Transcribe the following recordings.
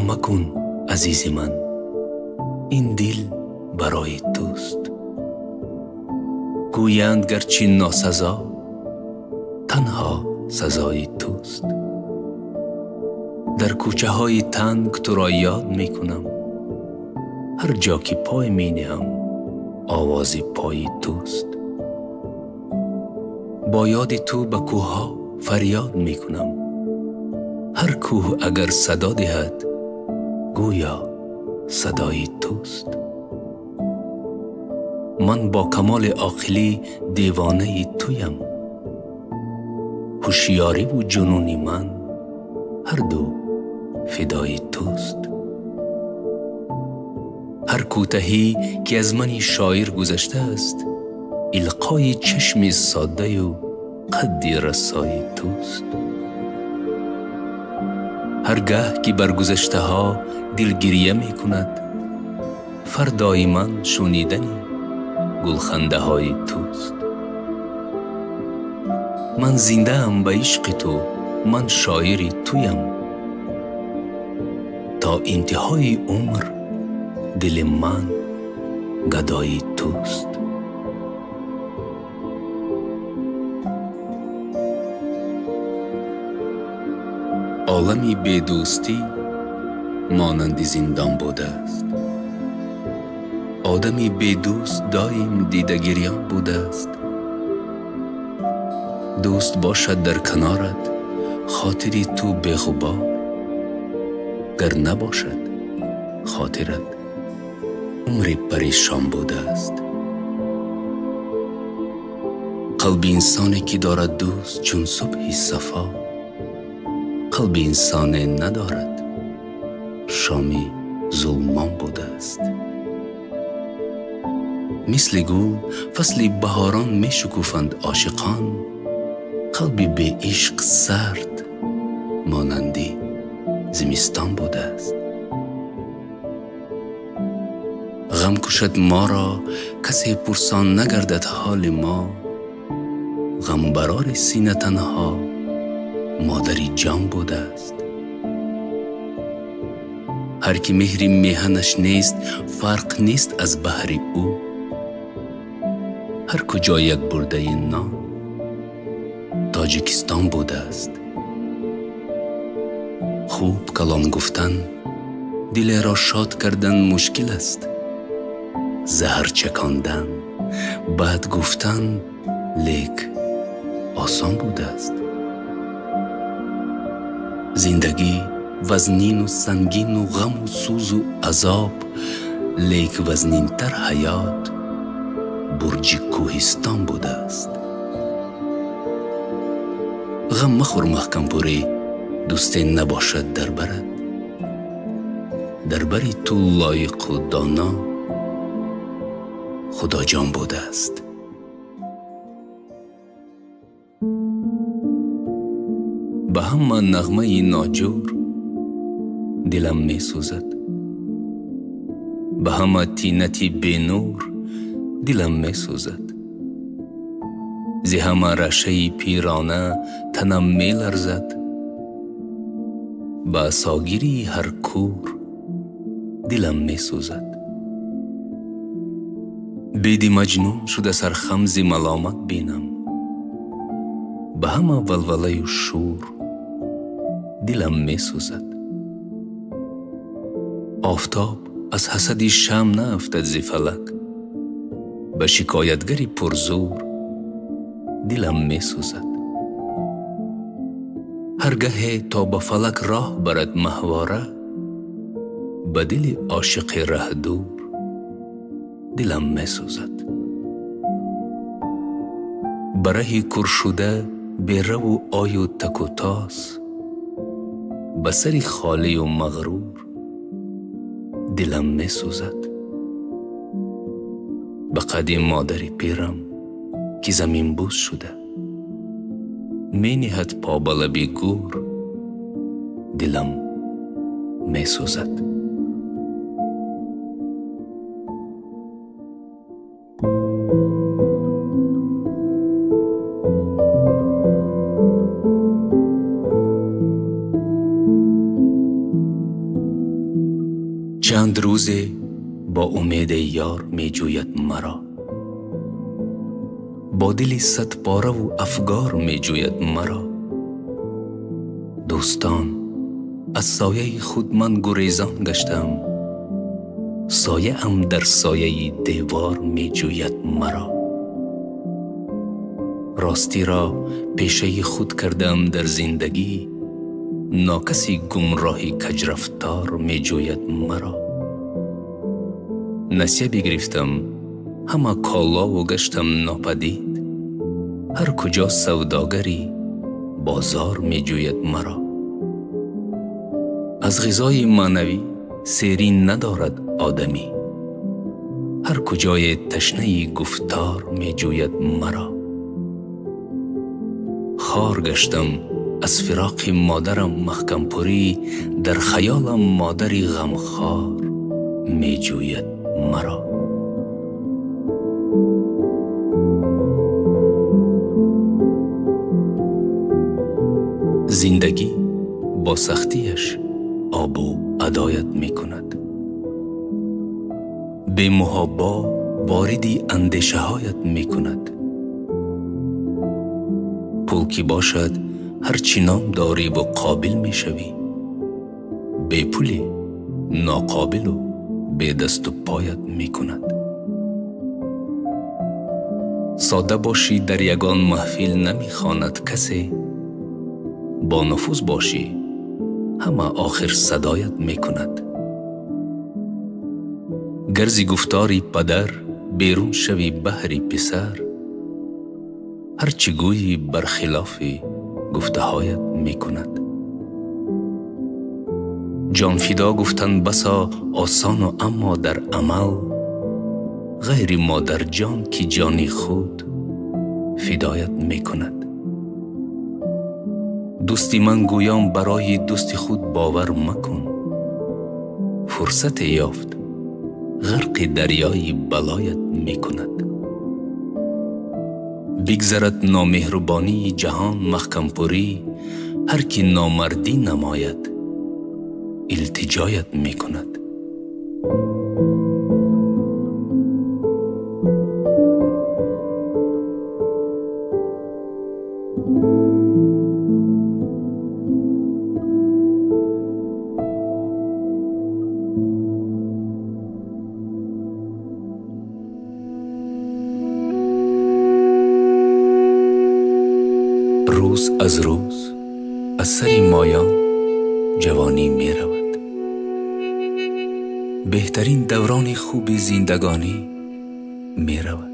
مکن عزیز من. این دل برای توست. گویند گرچه ناسزا تنها سزای توست. در کوچه های تنگ تو را یاد می کنم هر جا که پای می نهم آواز پای توست. با یاد تو به کوه ها فریاد می کنم هر کوه اگر صدا دهد گویا صدای توست. من با کمال عاقلی دیوانه تویم. هوشیاری و جنونی من هر دو فدای توست. هر کوتهی که از منی شاعر گذشته است القای چشم ساده و قدی رسای توست. هرگاه که بر گذشته ها دلگریه می کند فردای من شنیدنی گلخنده های توست. من زنده ام به عشق تو من شاعری تویم. تا انتهای عمر دل من گدای توست. عالمی بدوستی مانند زندان بوده است. آدمی بدوست دایم دیده گریان بوده است. دوست باشد در کنارت خاطری تو بغبار گر نباشد خاطرت عمری پریشان بوده است. قلب انسانی که دارد دوست چون صبحی صفا. قلب انسان ندارد. شامی ظلمان بوده است. مثل گل فصل بهاران می شکوفند عاشقان. قلبی به عشق سرد مانندی زمستان بوده است. غم کشد ما را کسی پرسان نگردد حال ما. غم برار سینه تنها مادری جان بوده است. هر کی مهری میهنش نیست فرق نیست از بحر او. هر کجا یک برده نان تاجیکستان بوده است. خوب کلام گفتن دل را شاد کردن مشکل است. زهر چکاندن بد گفتن لیک آسان بوده است. زندگی وزنین و سنگین و غم و سوز و عذاب لیک وزنین تر حیات برج کوهستان بوده است. غم مخور محکم پوری دوستی نباشد در برد ба ҳама нағмаи ноҷур дилам месӯзад. Ба ҳама тинати бенур дилам месӯзад. Зи ҳама рашаи пирона танам меларзад. Ба согири ҳар кӯр дилам месӯзад. Беди маҷнун шуда сархамзи маломат бинам. Ба ҳама валвалаю шӯр дилам месӯзад. Офтоб аз ҳасади шам наафтад зи фалак ба шикоятгари пурзӯр дилам месӯзад. Ҳар гаҳе то ба фалак роҳ барад маҳвора ба дили ошиқи раҳдӯр дилам месӯзад. Ба раҳи куршуда бераву ою такутос به سری خالی و مغرور دلم می سوزد به مادری پیرم که زمین بوس شده. می نهد پا لبی گور دلم می سوزد امید یار می جوید مرا. با دلی صد پاره و افگار می جوید مرا. دوستان از سایه خود من گریزان گشتم. سایه ام در سایه دیوار می جوید مرا. راستی را پیشه خود کردم در زندگی. ناکسی گمراهی کجرفتار می جوید مرا. نسیه بگرفتم همه کالا و گشتم ناپدید. هر کجا سوداگری بازار می جوید مرا. از غذای معنوی سیرین ندارد آدمی. هر کجای تشنه گفتار می جوید مرا. خار گشتم از فراق مادرم محکم پوری در مرا. زندگی با سختیش آب و عدایت می کند به محابا واردی اندیشه هایت می کند پول کی باشد هر چی نام داری و قابل می شوی به پولی ناقابل و به دست و پایت می کند ساده باشی در یگان محفل نمی خاند کسی. با نفوذ باشی همه آخر صدایت می کند گرزی گفتاری پدر بیرون شوی بحری پسر. هرچی گویی برخلاف گفته هایت می کند جان فدا گفتن بسا آسان و اما در عمل غیر مادر جان کی جانی خود فدایت می کند دوستی من گویام برای دوستی خود باور مکن. فرصت یافت غرق دریای بلایت می کند بگذرد نامهربانی جهان محکمپوری هر کی نامردی نماید. التجایت می کند زندگانی می رود.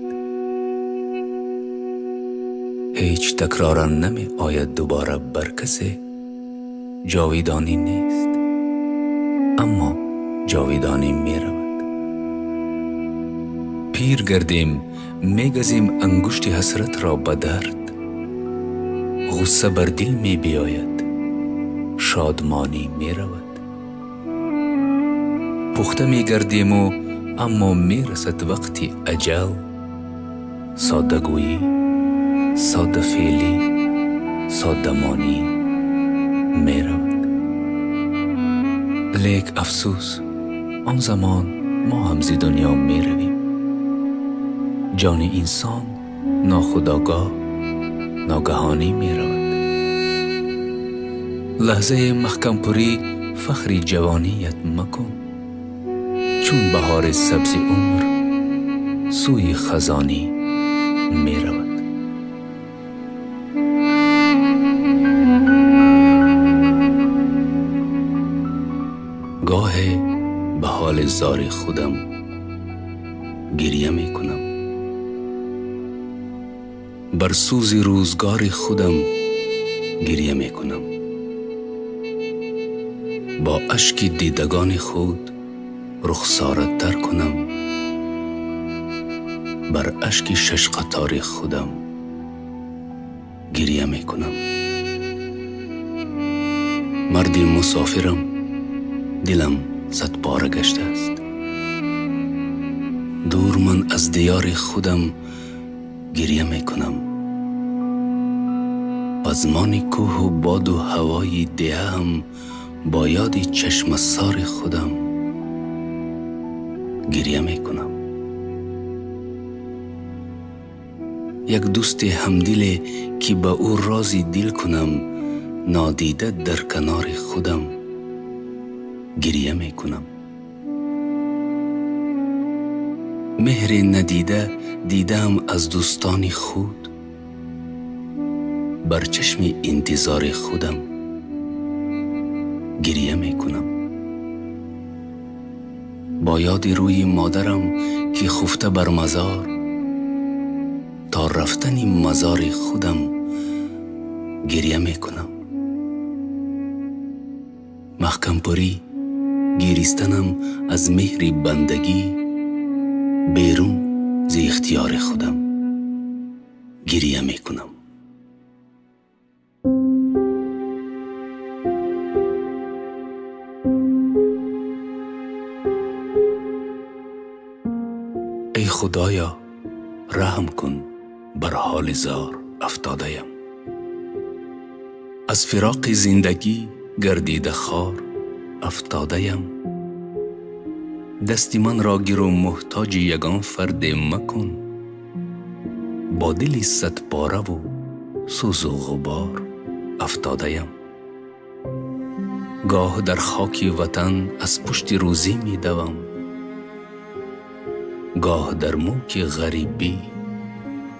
هیچ تکرارا نمی آید دوباره بر کسی. جاویدانی نیست اما جاویدانی می رود. پیر گردیم می گزیم انگشت حسرت را به درد. غصه بر دل می بیاید شادمانی می رود. پخته می گردیم و اما می رسد وقتی اجل ساده گویی ساده فعلی سادمانی می رود لیک افسوس آن زمان ما هم زی دنیا می رویم جان انسان ناخداگاه ناگهانی می چون بهار سبز عمر سوی خزانی می رود. گاه به حال زار خودم گریه می کنم. بر سوز روزگار خودم گریه می کنم. با اشک دیدگان خود رخسارت تر کنم. بر اشک شش قطار خودم گریه می کنم مردی مسافرم دلم صد پاره گشته است. دور من از دیار خودم گریه می کنم پزمان کوه و باد و هوای دیه با یاد چشم سار خودم. گریه می کنم یک دوست همدل که به او رازی دل کنم نادیده در کنار خودم گریه می کنم مهر ندیده دیدم از دوستان خود بر چشم انتظار خودم گریه می کنم با یاد روی مادرم که خفته بر مزار. تا رفتن مزار خودم گریه می کنم محکم پوری گیریستنم از مهر بندگی بیرون زی اختیار خودم گریه می کنم خدایا رحم کن بر حال زار افتادهیم از فراق زندگی گردیده خار افتادهیم دستی من را گیر و محتاج یگان فرد مکن. با دلی صد پاره و سوز و غبار افتادهیم گاه در خاک وطن از پشت روزی می دوم. گاه در موک غریبی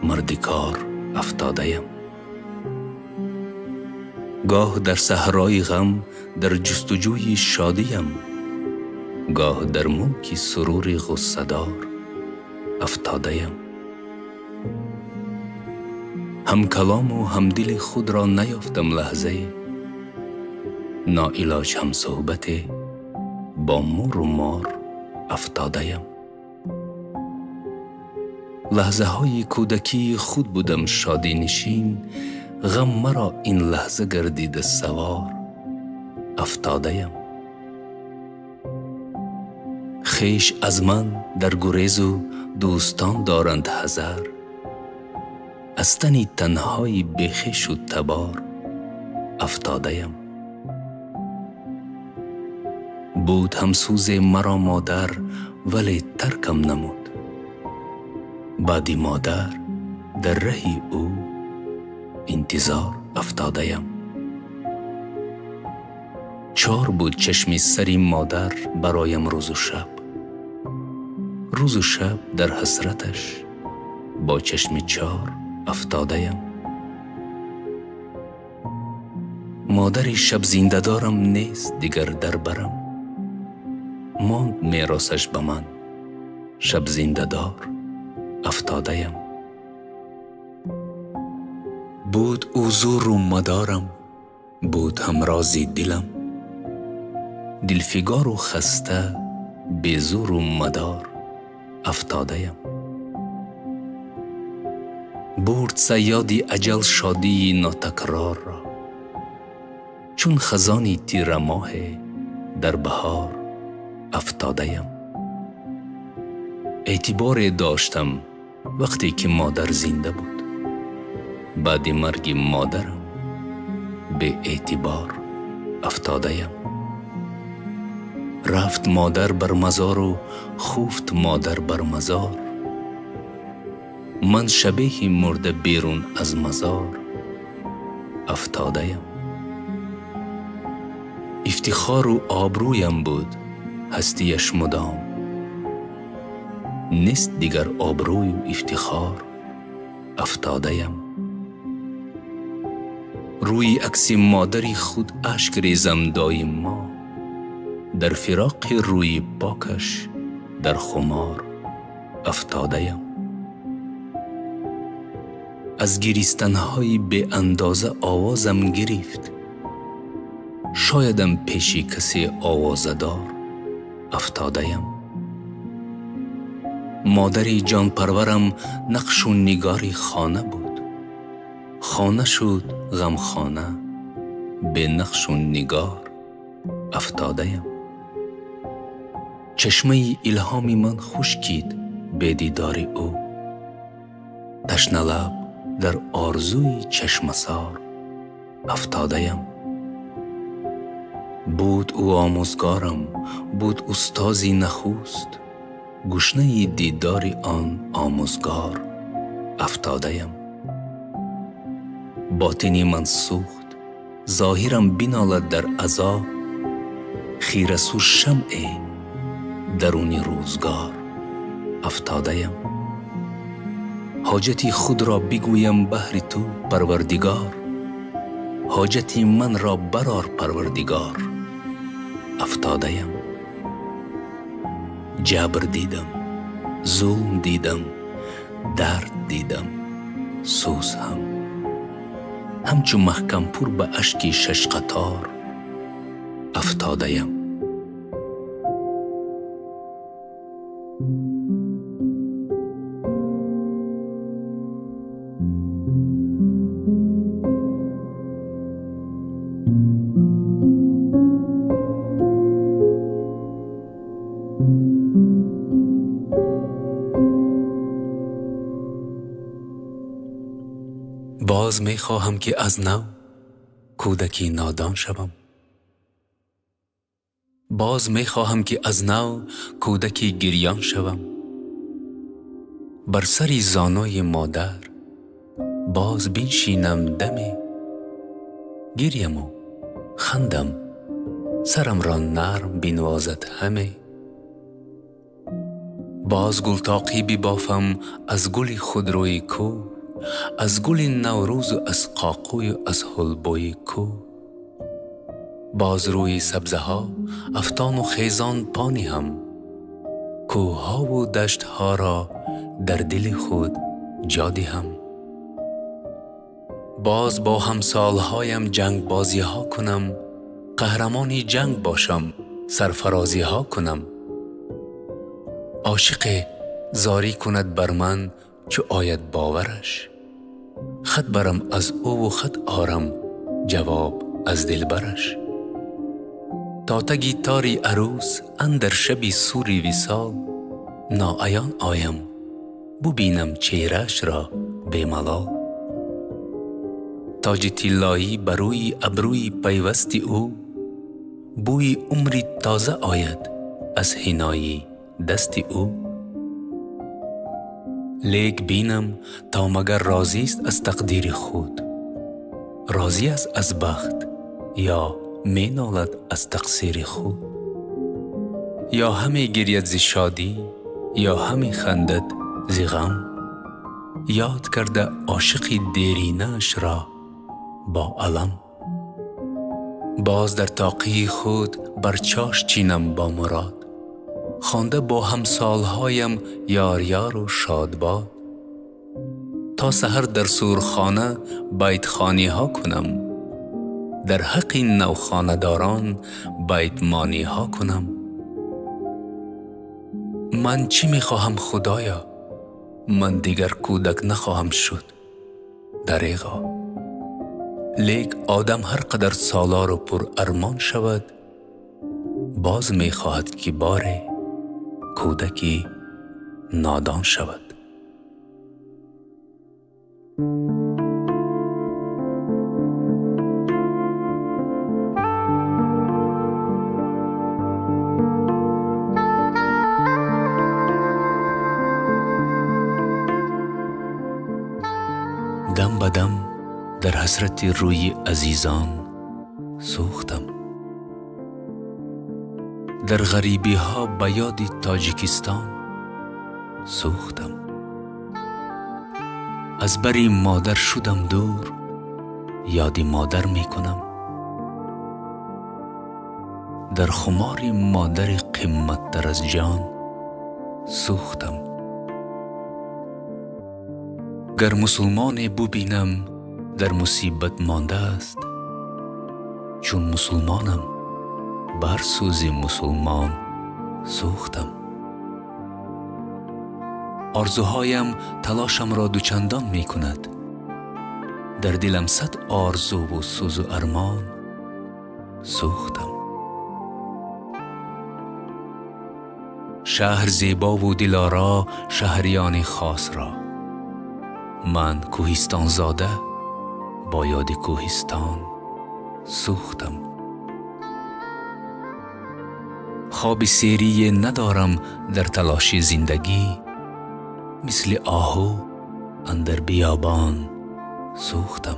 مردکار افتادهیم گاه در صحرای غم در جستجوی شادیم. گاه در موکی سرور غصدار افتادهیم هم کلام و هم دل خود را نیافتم لحظه ناعلاج هم صحبت با مور و مار افتادهیم لحظه های کودکی خود بودم شادی نشین غم مرا این لحظه گردید سوار. افتادهیم خیش از من در گریز و دوستان دارند حذر. از تنی تنهای بخش و تبار. افتادهیم بود همسوز مرا مادر ولی ترکم نمود. بعدی مادر در رهی او انتظار افتادهیم چار بود چشمی سری مادر برایم روز و شب. روز و شب در حسرتش با چشم چار افتادهیم مادری شب زنده دارم نیست دیگر در برم. ماند میراسش به من. شب زنده دار. افتادهیم بود او زور و مدارم بود همرازی دلم. دلفگار و خسته به و مدار افتادهیم برد سیادی اجل شادی ناتکرار را. چون خزانی تیر ماه در بهار افتادهیم اعتبار داشتم وقتی که مادر زنده بود. بعد مرگ مادرم به اعتبار افتادهیم رفت مادر بر مزار و خوفت مادر بر مزار. من شبیه مرده بیرون از مزار افتادهیم افتخار و آبرویم بود هستیش مدام. нест дигар обрӯю ифтихор афтодаям. Рӯи акси модари худ ашк резам доимо дар фироқи рӯи покаш дар хумор афтодаям. Аз гиристанҳои беандоза овозам гирифт. Шоядам пеши касе овозадор афтодаям. افتادهیم مادری جان پرورم نقش و نگاری خانه بود. خانه شد غم خانه به نقش و نگار افتادهیم چشمه الهامی من خشکید به دیدار او. تشنه لب گشنه دیدار آن آموزگار افتادهیم باطنی من سوخت ظاهرم بینالد در عذا خیره سو شمع درونی روزگار افتادهیم حاجتی خود را بگویم بهر تو پروردگار حاجتی من را برار پروردگار افتادهیم جبر دیدم ظلم دیدم درد دیدم سوز هم همچو محکم پور به اشکی شش боз мехоҳам ки аз нав кӯдаки нодон шавам. Боз мехоҳам ки аз нав кӯдаки гирён шавам. Бар сари зонои модар боз биншинам даме. Гирьяму хандам сарамро нарм бинвозад ҳаме. Боз гултоқӣ бибофам аз гули худрои кӯҳ از گل خودروی کو از گل نوروز از قاقوی از حلبوی کو. باز روی سبزه ها افتان و خیزان پانی هم. کوها و دشت ها را در دل خود جادی هم. باز با همسالهایم جنگ بازی ها کنم قهرمانی جنگ باشم سرفرازی ها کنم. عاشق زاری کند بر من чу ояд бовараш? Хат барам аз ӯву хат орам ҷавоб аз дилбараш то таги тори арӯс андар шаби сури висол ноаён оям бубинам чеҳраашро бемалол. Тоҷи тиллоӣ ба рӯи абрӯи пайвасти ӯ бӯи умри тоза ояд аз ҳинои дасти ӯ. لیک بینم تا مگر راضی است از تقدیر خود؟ راضی است از بخت یا می نالد از تقصیر خود؟ یا همی گرید ز شادی یا همی خندد ز غم؟ یاد کرده عاشق دیرینش را با علم؟ باز در تاقی خوانده با همسالهایم یار یار و شادباد. تا سحر در سورخانه بیت خانی ها کنم. در حق این داران بیت مانی ها کنم. من چی می خواهم خدایا؟ من دیگر کودک نخواهم شد. دریغا. لیک آدم هر قدر سالار و پر ارمان شود باز می خواهد که باره کودکی نادان شود. دم به دم در حسرت روی عزیزان سوختم. در غریبی ها به یاد تاجیکستان سوختم. از بری مادر شدم دور یادی مادر می کنم در خمار مادر قیمت در از جان سوختم. گر مسلمان ببینم در مصیبت مانده است چون مسلمانم. بر سوزی مسلمان سوختم. آرزوهایم تلاشم را دوچندان می کند در دلم صد آرزو و سوز و ارمان سوختم. شهر زیبا و دلارا شهریان خاص را. خواب سیری ندارم در تلاش زندگی مثل آهو اندر بیابان سوختم.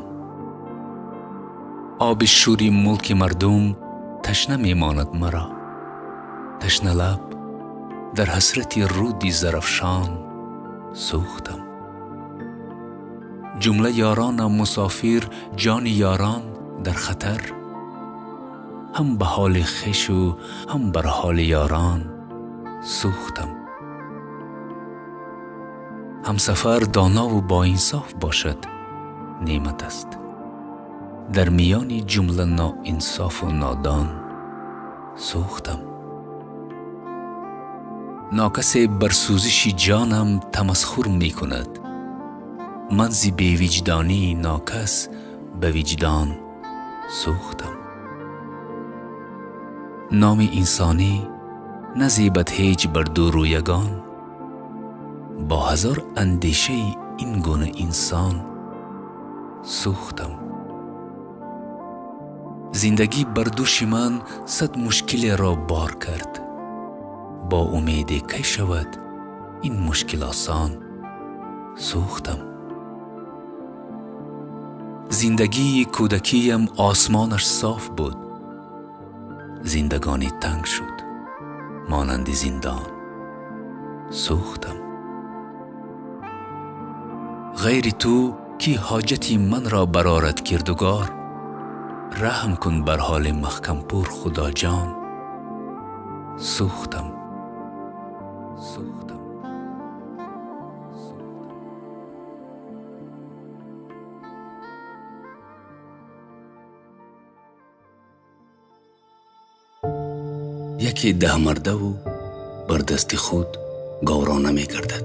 آب شوری ملک مردم تشنه میماند مرا. تشنه لب در حسرت رودی زرفشان سوختم. جمله یارانم مسافر جان یاران در خطر هم به حال خش و هم بر حال یاران سوختم. هم سفر دانا و با انصاف باشد نعمت است. در میان جمله نا انصاف و نادان سوختم. ناکس بر سوزش جانم تمسخر می کند من زی بی وجدانی ناکس به وجدان سوختم. نام انسانی نزیبت هیچ بر دو رویگان. با هزار اندیشه این گونه انسان سوختم. زندگی بر دوش من صد مشکل را بار کرد. با امید کی شود این مشکل آسان سوختم. زندگی کودکیم آسمانش صاف بود. زندگانی تنگ شد. مانند زندان. سوختم. غیر تو کی حاجتی من را برارد کردگار؟ رحم کن بر حال محکم پور خدا جان. سوختم. سوختم. یکی ده مرده و بر دست خود گورانه می گردد.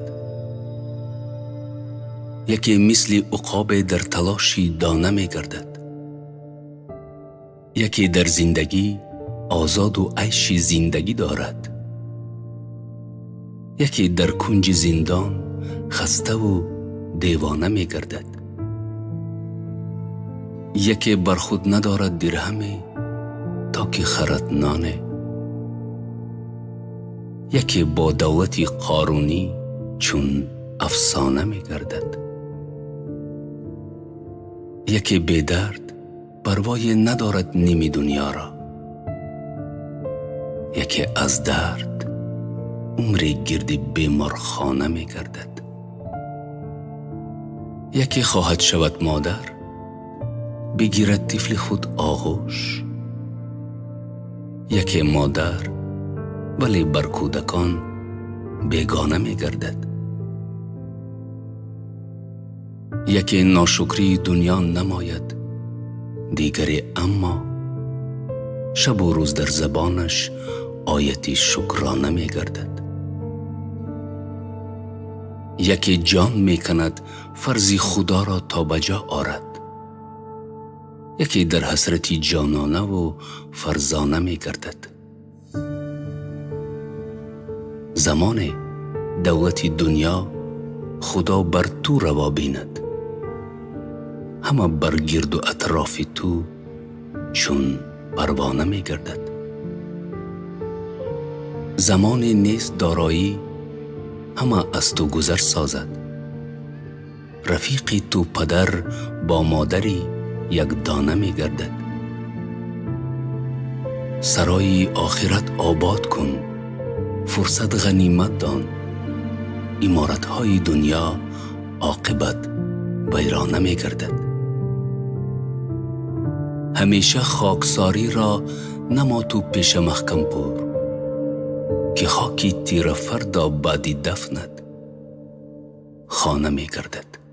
یکی مثل عقاب در تلاشی دانه می گردد. یکی در زندگی آزاد و عیش زندگی دارد. یکی در کنج زندان خسته و دیوانه می گردد. یکی بر خود ندارد درهمی تا که خرد نانه یکی با دولتی قارونی چون افسانه می گردد یکی بیدرد پروای ندارد نیمی دنیا را. یکی از درد عمری گردی بیمارخانه می گردد یکی خواهد شود مادر بگیرد طفل خود آغوش. یکی مادر ولی بر کودکان بیگانه می گردد یکی ناشکری دنیا نماید دیگری اما شب و روز در زبانش آیتی شکرانه می گردد یکی جان می کند فرزی خدا را تا بجا آرد. یکی در حسرتی جانانه و فرزانه می گردد زمان دولت دنیا خدا بر تو روا بیند. همه بر گرد و اطراف تو چون پروانه می گردد. زمان نیست دارایی همه از تو گذر سازد. رفیق تو پدر با مادری یک دانه می گردد. سرای آخرت آباد کن. فرصت غنیمت دان. امارت های دنیا عاقبت ویرانه می گردد. همیشه خاکساری را نما تو پیش محکم پور که خاکی تیر فردا بعدی دفند خانه می گردد.